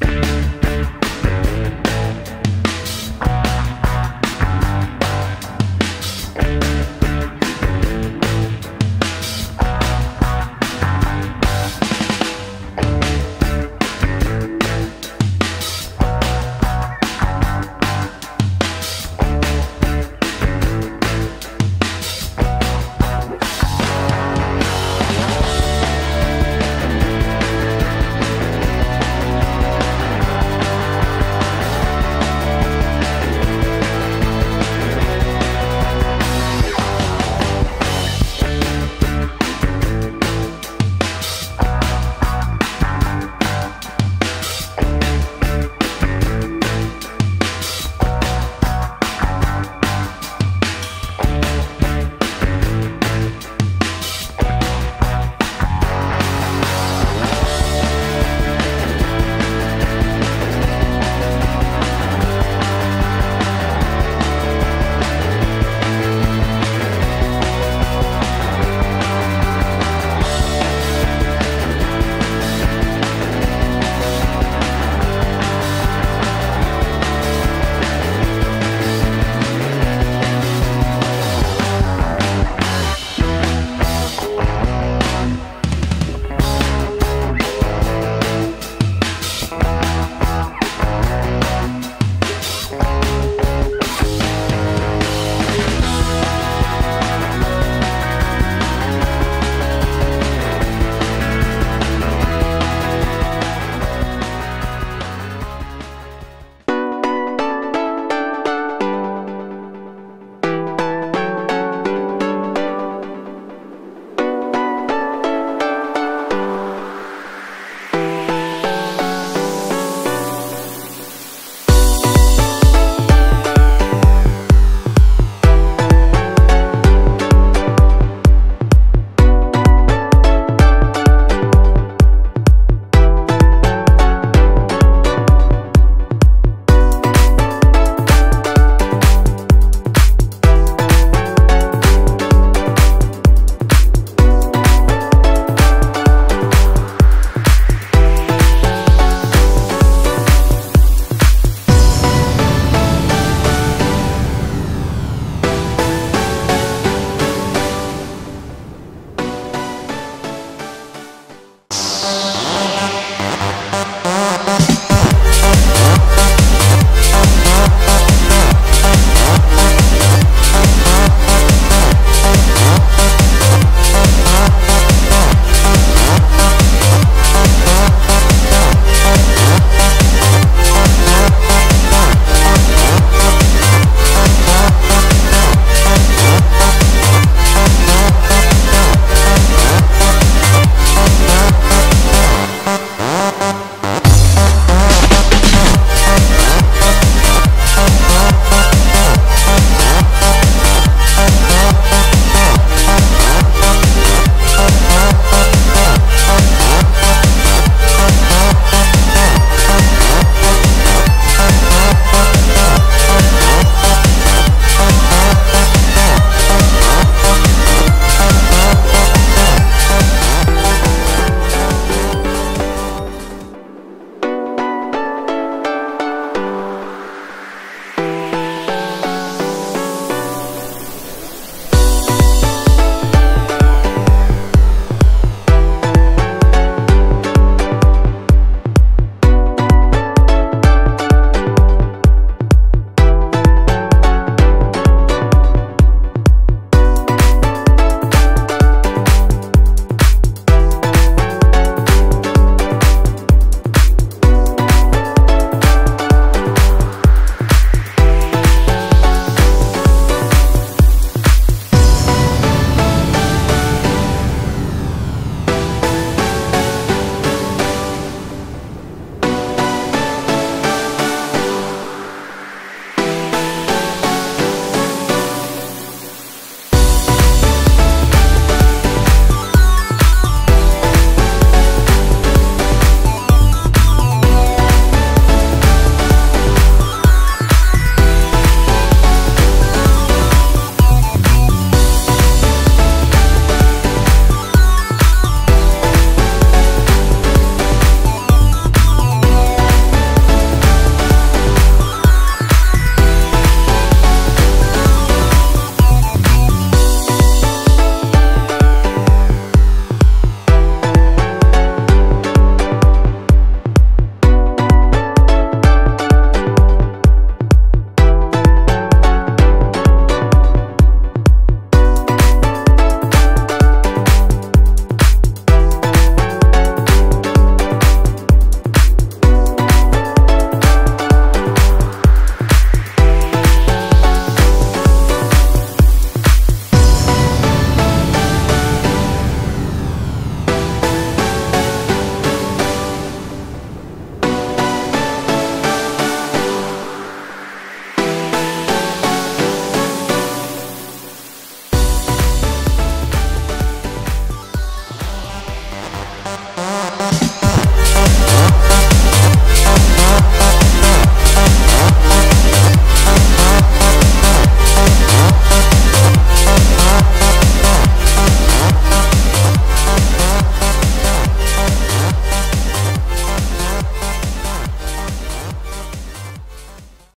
Bye.